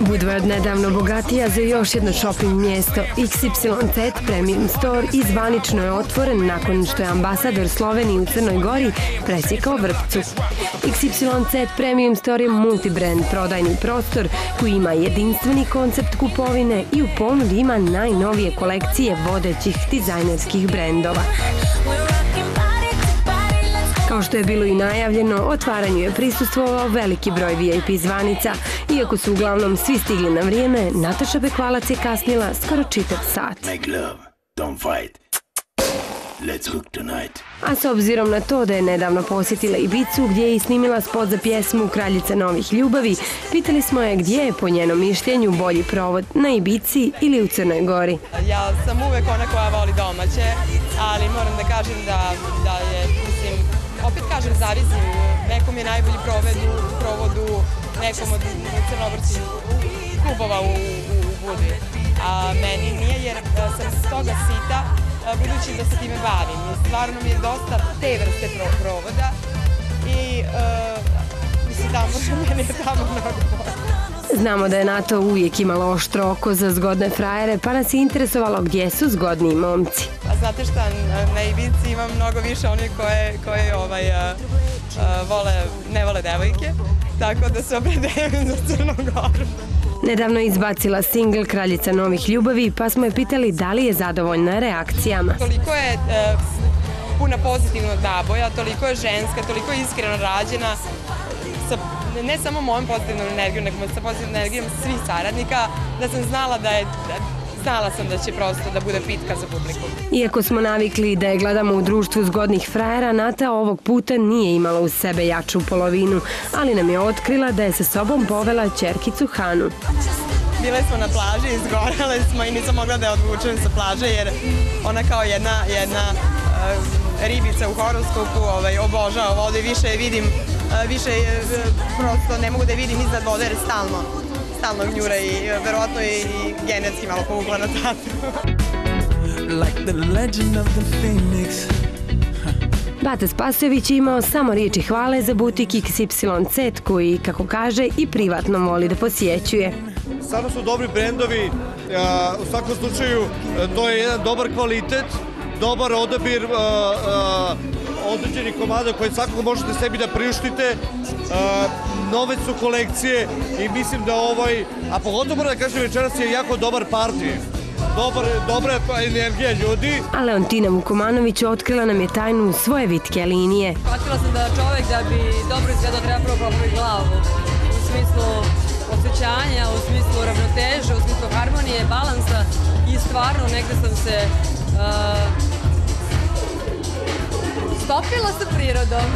Woodward nedavno bogatija za još jedno shopping mjesto. XYZ Premium Store izvanično je otvoren nakon što je ambasador Slovenije u Crnoj Gori presjekao vrpcu. XYZ Premium Store je multibrand prodajni prostor koji ima jedinstveni koncept kupovine i u ponudi ima najnovije kolekcije vodećih dizajnerskih brendova. Kao što je bilo i najavljeno, otvaranju je prisustvovao veliki broj VIP zvanica. Iako su uglavnom svi stigli na vrijeme, Nataša Bekvalac je kasnila skoro čitav sat. A s obzirom na to da je nedavno posjetila Ibicu gdje je i snimila spot za pjesmu Kraljica novih ljubavi, pitali smo je gdje je po njenom mišljenju bolji provod, na Ibici ili u Crnoj Gori. Ja sam uvek ona koja voli domaće, ali moram da kažem da, da je, zavisi. Nekom je najbolji proved u provodu nekom od crnogorskih klubova u, u, u Budvi. A meni nije jer e, sam s toga sita e, budući da se time bavim. Stvarno mi je dosta te vrste pro, provoda i uh, mislim tamo, meni je tamo mnogo. Znamo da je NATO uvijek imalo oštro oko za zgodne frajere, pa nas je interesovalo gdje su zgodniji momci. A znate šta, na Ibici ima mnogo više onih koje, koje ovaj, a, a, vole, ne vole devojke, tako da se opredelim za Crnu Goru. Nedavno je izbacila singl Kraljica novih ljubavi, pa smo je pitali da li je zadovoljna reakcijama. Toliko je e, puna pozitivnog naboja, toliko je ženska, toliko je iskreno rađena, sa ne samo mojom pozitivnom energijom, nego sa pozitivnom energijom svih saradnika, da sam znala da je znala sam da će prosto da bude pitka za publiku. Iako smo navikli da je gledamo u društvu zgodnih frajera, Nata ovog puta nije imala uz sebe jaču polovinu, ali nam je otkrila da je sa sobom povela čerkicu Hanu. Bile smo na plaži, izgorale smo i nisam mogla da je odvučem sa plaže jer ona kao jedna, jedna uh, ribica u horoskopu ovaj, obožava vodu i više je vidim više prosto ne mogu da vidim iznad vode jer stalno, stalno gnjura i verovatno je i genetski malo povukla na tatu. like the legend of the phoenix. Bata Spasojević je imao samo riječi hvale za butik XYZ koji, kako kaže, i privatno voli da posjećuje. Stvarno su dobri brendovi, u svakom slučaju to je jedan dobar kvalitet, dobar odabir određenih komada koje svakako možete sebi da priuštite. Nove su kolekcije i mislim da ovaj, a pogotovo moram da kažem večeras je jako dobar partij. Dobar, dobra energija ljudi. A Leontina Vukomanović otkrila nam je tajnu svoje vitke linije. Shvatila sam da čovjek da bi dobro izgledao treba prvo popraviti glavu. U smislu osjećanja, u smislu ravnoteže, u smislu harmonije, balansa i stvarno negde sam se uh, Stopila sa prirodom.